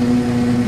Mm-hmm.